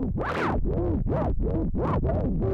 Wow! Wow! Wow! Wow!